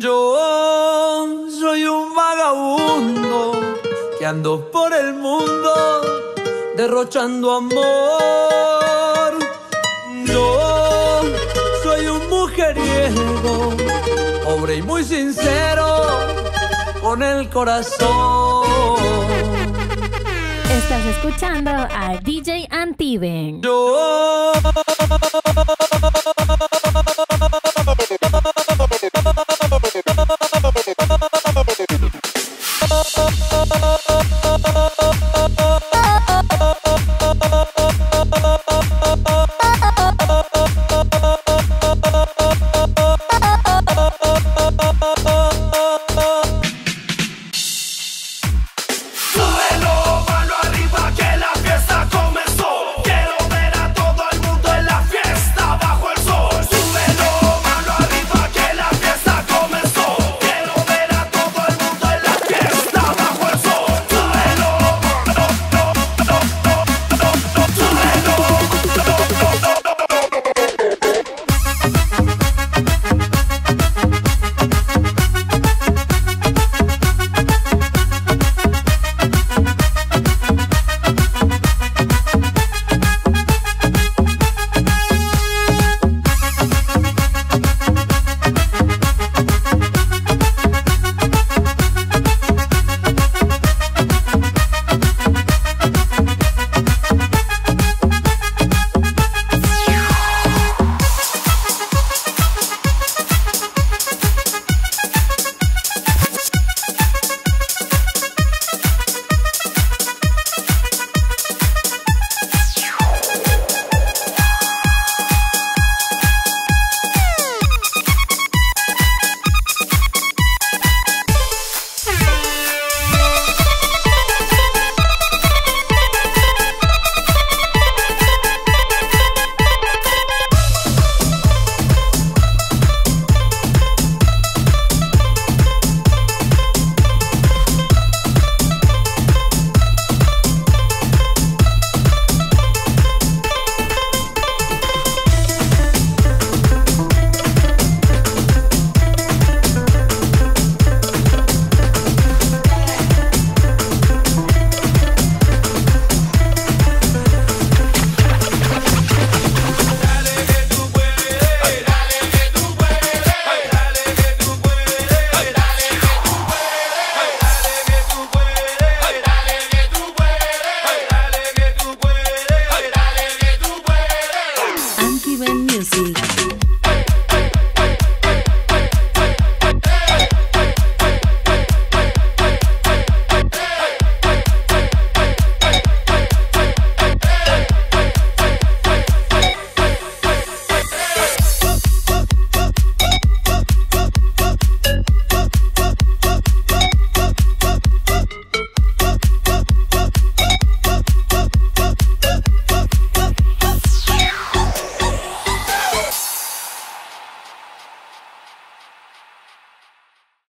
yo soy un vagabundo que ando por el mundo derrochando amor. Yo soy un mujeriego, pobre y muy sincero, con el corazón. Estás escuchando a DJ Antiven. Yo